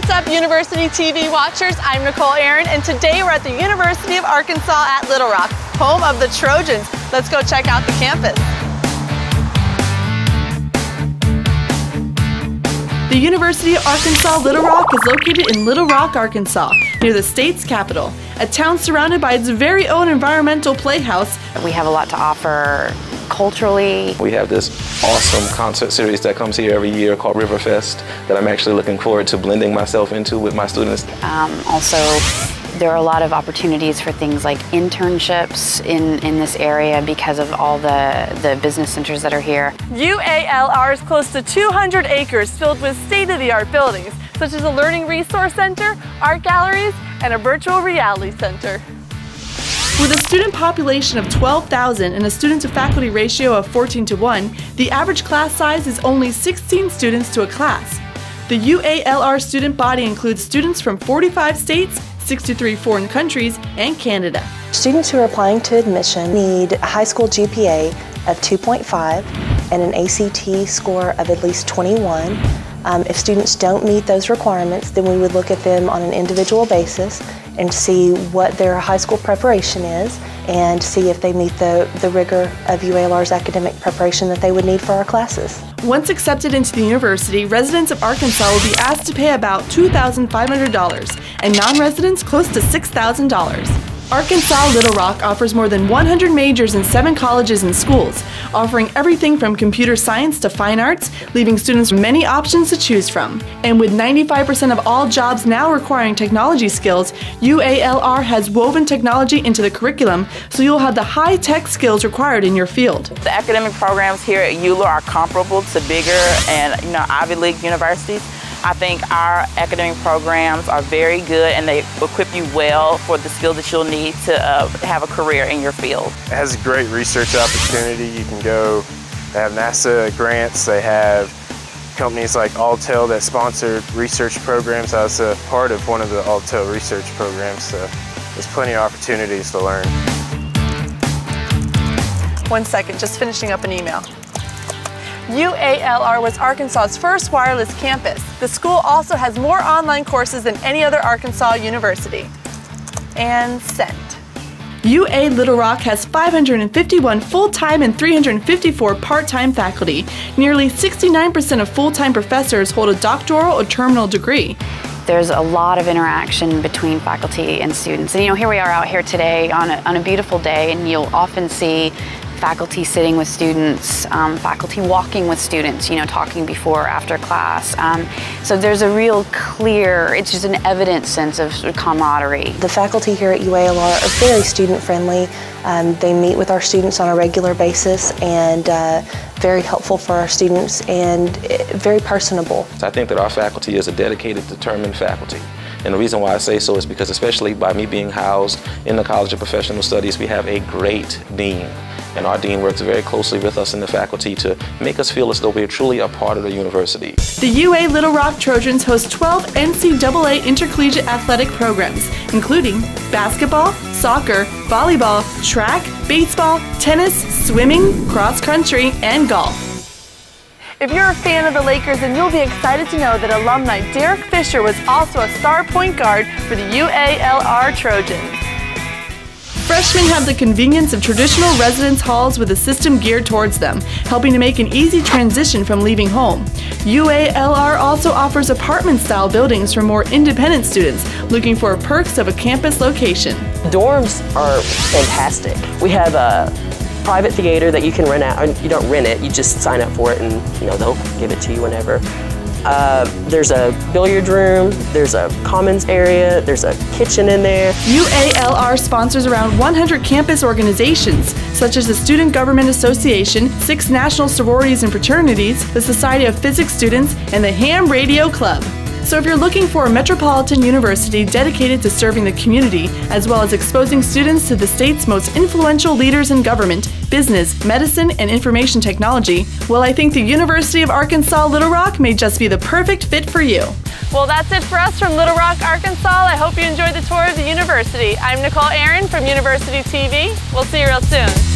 What's up, University TV watchers? I'm Nicole Aaron, and today we're at the University of Arkansas at Little Rock, home of the Trojans. Let's go check out the campus. The University of Arkansas Little Rock is located in Little Rock, Arkansas, near the state's capital, a town surrounded by its very own environmental playhouse. We have a lot to offer culturally. We have this awesome concert series that comes here every year called Riverfest that I'm actually looking forward to blending myself into with my students. Um, also, there are a lot of opportunities for things like internships in, in this area because of all the, the business centers that are here. UALR is close to 200 acres filled with state-of-the-art buildings, such as a learning resource center, art galleries, and a virtual reality center. With a student population of 12,000 and a student to faculty ratio of 14 to 1, the average class size is only 16 students to a class. The UALR student body includes students from 45 states, 63 foreign countries, and Canada. Students who are applying to admission need a high school GPA of 2.5 and an ACT score of at least 21. Um, if students don't meet those requirements, then we would look at them on an individual basis and see what their high school preparation is and see if they meet the, the rigor of UALR's academic preparation that they would need for our classes. Once accepted into the university, residents of Arkansas will be asked to pay about $2,500 and non-residents close to $6,000. Arkansas Little Rock offers more than 100 majors in seven colleges and schools, offering everything from computer science to fine arts, leaving students many options to choose from. And with 95% of all jobs now requiring technology skills, UALR has woven technology into the curriculum so you'll have the high tech skills required in your field. The academic programs here at ULA are comparable to bigger and you know Ivy League universities. I think our academic programs are very good and they equip you well for the skills that you'll need to uh, have a career in your field. It has a great research opportunity. You can go, they have NASA grants, they have companies like Alltel that sponsor research programs. I was a part of one of the Alltel research programs, so there's plenty of opportunities to learn. One second, just finishing up an email. UALR was Arkansas's first wireless campus. The school also has more online courses than any other Arkansas university. And sent. UA Little Rock has 551 full-time and 354 part-time faculty. Nearly 69% of full-time professors hold a doctoral or terminal degree. There's a lot of interaction between faculty and students. And you know, here we are out here today on a, on a beautiful day and you'll often see faculty sitting with students, um, faculty walking with students, you know, talking before or after class. Um, so there's a real clear, it's just an evident sense of camaraderie. The faculty here at UALR are very student friendly. Um, they meet with our students on a regular basis and uh, very helpful for our students and eh, very personable. I think that our faculty is a dedicated, determined faculty. And the reason why I say so is because especially by me being housed in the College of Professional Studies, we have a great dean. And our dean works very closely with us in the faculty to make us feel as though we're truly a part of the university. The UA Little Rock Trojans host 12 NCAA intercollegiate athletic programs, including basketball, soccer, volleyball, track, baseball, tennis, swimming, cross country, and golf. If you're a fan of the Lakers, then you'll be excited to know that alumni Derek Fisher was also a star point guard for the UALR Trojans. Freshmen have the convenience of traditional residence halls with a system geared towards them, helping to make an easy transition from leaving home. UALR also offers apartment-style buildings for more independent students looking for perks of a campus location. Dorms are fantastic. We have a private theater that you can rent out. You don't rent it, you just sign up for it and you know they'll give it to you whenever. Uh, there's a billiard room, there's a commons area, there's a kitchen in there. UALR sponsors around 100 campus organizations, such as the Student Government Association, six national sororities and fraternities, the Society of Physics Students, and the Ham Radio Club. So if you're looking for a metropolitan university dedicated to serving the community, as well as exposing students to the state's most influential leaders in government, business, medicine, and information technology, well, I think the University of Arkansas Little Rock may just be the perfect fit for you. Well, that's it for us from Little Rock, Arkansas. I hope you enjoyed the tour of the university. I'm Nicole Aaron from University TV. We'll see you real soon.